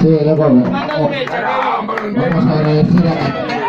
Sí, no vamos. Vamos a agradecer a...